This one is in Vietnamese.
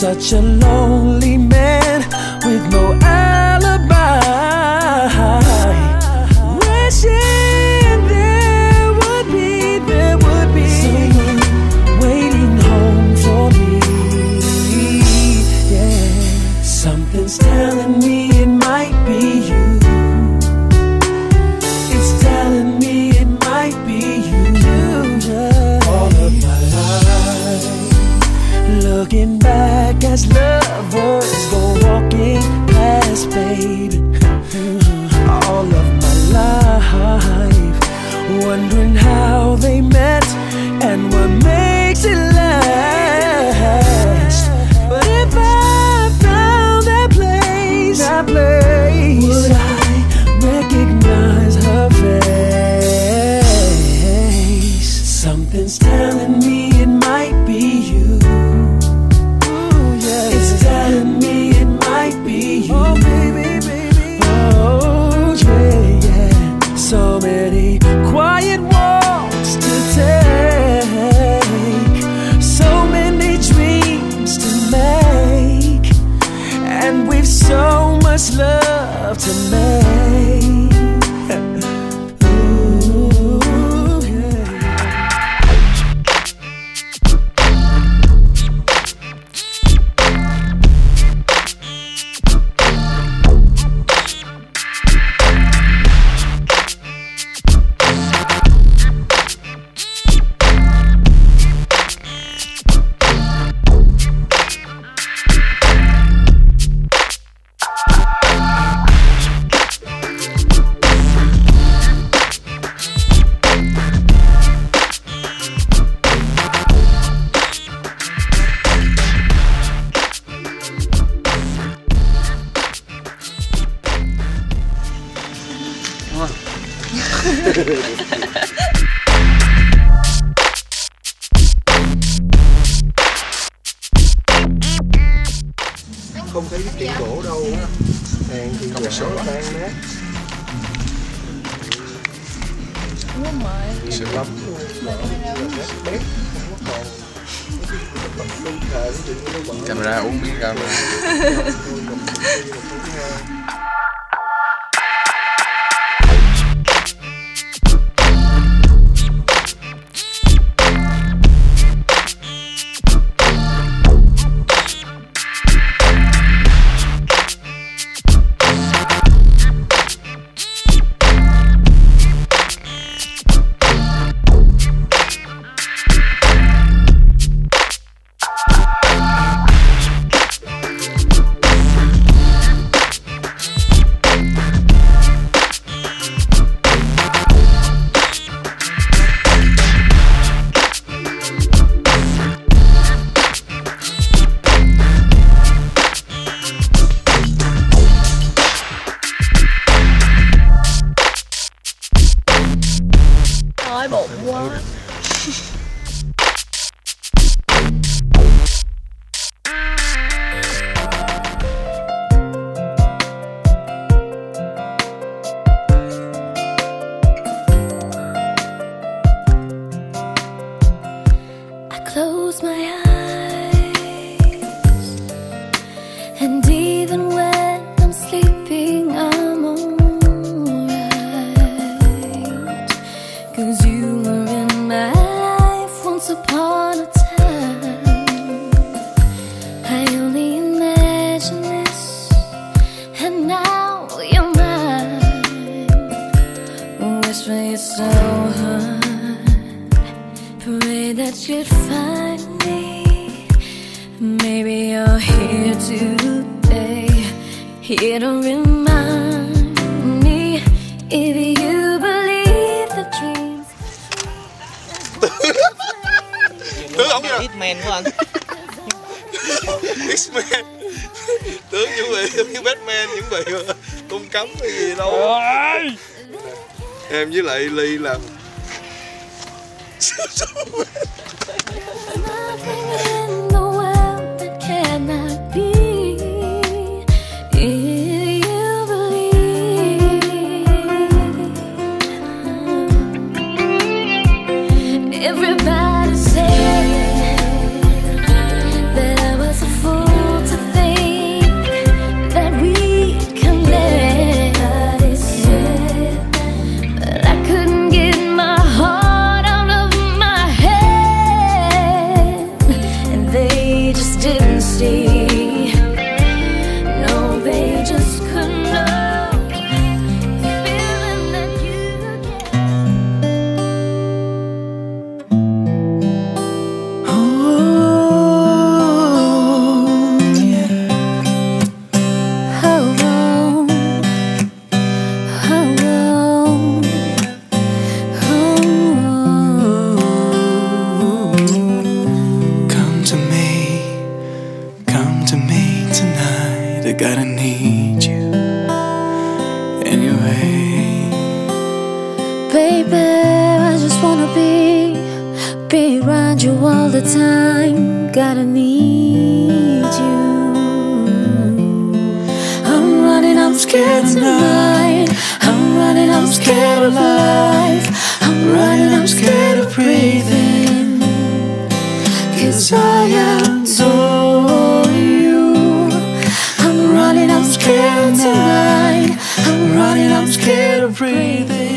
such a lonely man with no alibi. Wishing there would be, there would be someone waiting home for me. Yeah, something's telling me it might be you. As lovers go walking past, baby. Mm-hmm. All of my life, wondering how they met and what makes it không thấy cái tiếng gỗ đâu á. Hàng thì gỗ tan nát sợ lắm không không camera uống miếng camera so hard. Pray that you'd find me. Maybe you're here today, here to remind me if you believe the dreams. Tướng kìa Hitman của anh X-Men Tướng chuẩn bị giống như Batman chuẩn bị mà cung cấm hay gì đâu Em với lại Ly làm around you all the time. Gotta need you. I'm running, I'm scared tonight. I'm running, I'm scared of life. I'm running, I'm scared of breathing. Cause I adore you. I'm running, I'm scared tonight. I'm running, I'm scared of breathing.